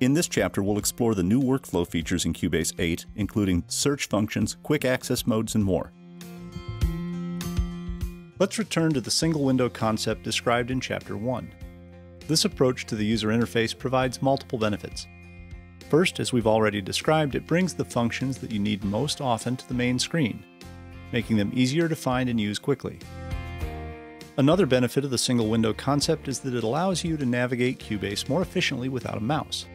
In this chapter, we'll explore the new workflow features in Cubase 8, including search functions, quick access modes, and more. Let's return to the single window concept described in Chapter 1. This approach to the user interface provides multiple benefits. First, as we've already described, it brings the functions that you need most often to the main screen, making them easier to find and use quickly. Another benefit of the single window concept is that it allows you to navigate Cubase more efficiently without a mouse.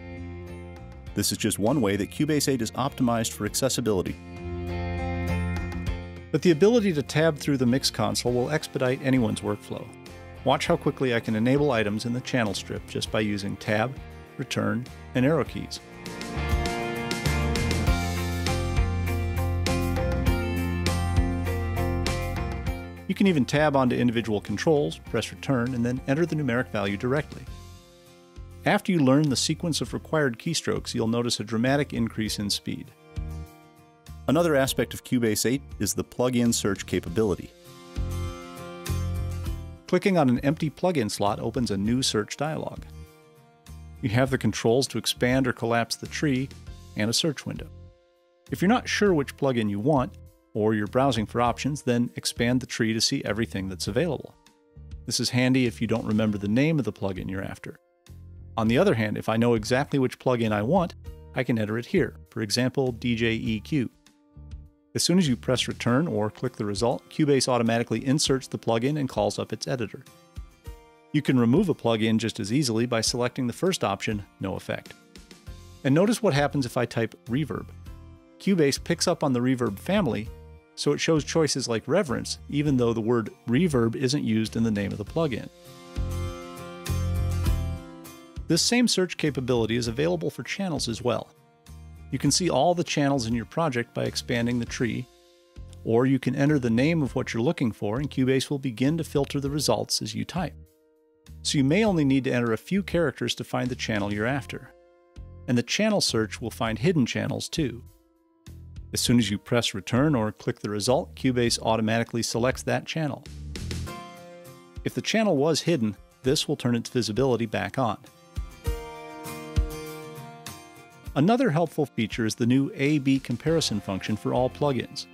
This is just one way that Cubase 8 is optimized for accessibility. But the ability to tab through the mix console will expedite anyone's workflow. Watch how quickly I can enable items in the channel strip just by using Tab, Return, and arrow keys. You can even tab onto individual controls, press return, and then enter the numeric value directly. After you learn the sequence of required keystrokes, you'll notice a dramatic increase in speed. Another aspect of Cubase 8 is the plug-in search capability. Clicking on an empty plugin slot opens a new search dialog. You have the controls to expand or collapse the tree and a search window. If you're not sure which plugin you want, or you're browsing for options, then expand the tree to see everything that's available. This is handy if you don't remember the name of the plugin you're after. On the other hand, if I know exactly which plugin I want, I can enter it here, for example, DJ EQ. As soon as you press return or click the result, Cubase automatically inserts the plugin and calls up its editor. You can remove a plugin just as easily by selecting the first option, No Effect. And notice what happens if I type Reverb. Cubase picks up on the Reverb family, so it shows choices like Reverence, even though the word Reverb isn't used in the name of the plugin. This same search capability is available for channels as well. You can see all the channels in your project by expanding the tree, or you can enter the name of what you're looking for and Cubase will begin to filter the results as you type. So you may only need to enter a few characters to find the channel you're after. And the channel search will find hidden channels too. As soon as you press return or click the result, Cubase automatically selects that channel. If the channel was hidden, this will turn its visibility back on. Another helpful feature is the new A-B comparison function for all plugins.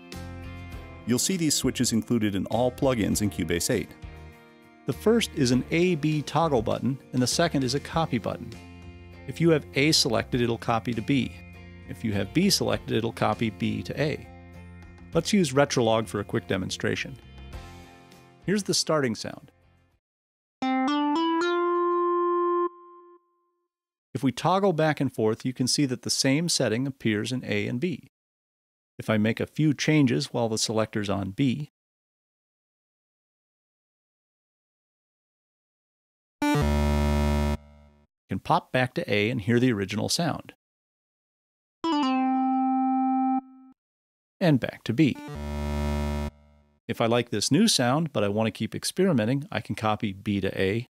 You'll see these switches included in all plugins in Cubase 8. The first is an A-B toggle button, and the second is a copy button. If you have A selected, it'll copy to B. If you have B selected, it'll copy B to A. Let's use Retrologue for a quick demonstration. Here's the starting sound. If we toggle back and forth, you can see that the same setting appears in A and B. If I make a few changes while the selector's on B, I can pop back to A and hear the original sound. And back to B. If I like this new sound, but I want to keep experimenting, I can copy B to A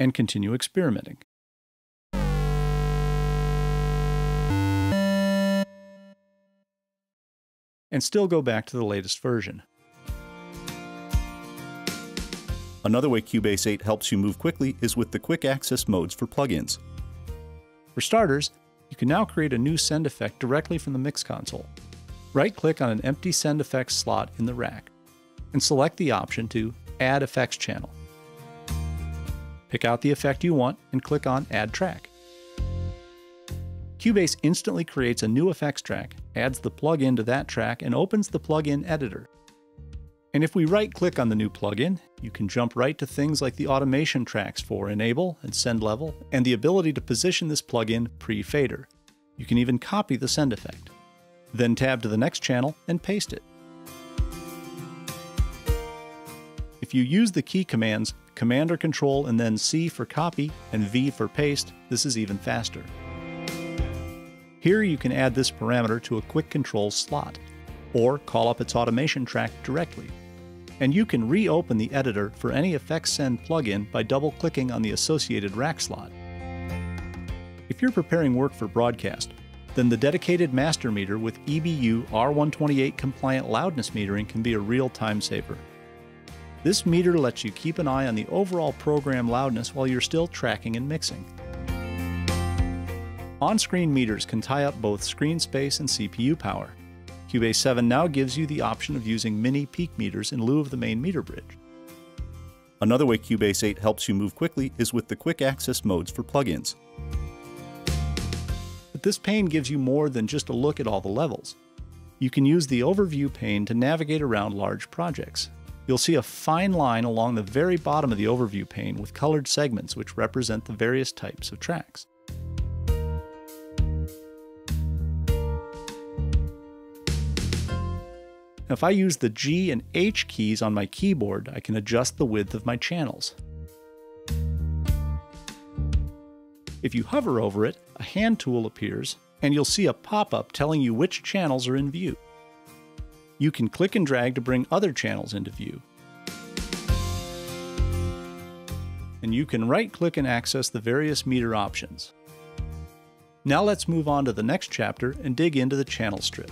and continue experimenting. And still go back to the latest version. Another way Cubase 8 helps you move quickly is with the quick access modes for plugins. For starters, you can now create a new send effect directly from the mix console. Right-click on an empty send effects slot in the rack, and select the option to Add Effects Channel. Pick out the effect you want and click on Add Track. Cubase instantly creates a new effects track, adds the plugin to that track, and opens the plugin editor. And if we right click on the new plugin, you can jump right to things like the automation tracks for Enable and Send Level, and the ability to position this plugin pre-fader. You can even copy the send effect. Then tab to the next channel and paste it. If you use the key commands Command or Control and then C for copy and V for paste, this is even faster. Here you can add this parameter to a quick control slot, or call up its automation track directly. And you can reopen the editor for any Effects Send plugin by double-clicking on the associated rack slot. If you're preparing work for broadcast, then the dedicated master meter with EBU R128 compliant loudness metering can be a real time saver. This meter lets you keep an eye on the overall program loudness while you're still tracking and mixing. On-screen meters can tie up both screen space and CPU power. Cubase 7 now gives you the option of using mini peak meters in lieu of the main meter bridge. Another way Cubase 8 helps you move quickly is with the quick access modes for plugins. But this pane gives you more than just a look at all the levels. You can use the overview pane to navigate around large projects. You'll see a fine line along the very bottom of the overview pane with colored segments which represent the various types of tracks. Now, if I use the G and H keys on my keyboard, I can adjust the width of my channels. If you hover over it, a hand tool appears, and you'll see a pop-up telling you which channels are in view. You can click and drag to bring other channels into view. And you can right-click and access the various meter options. Now let's move on to the next chapter and dig into the channel strip.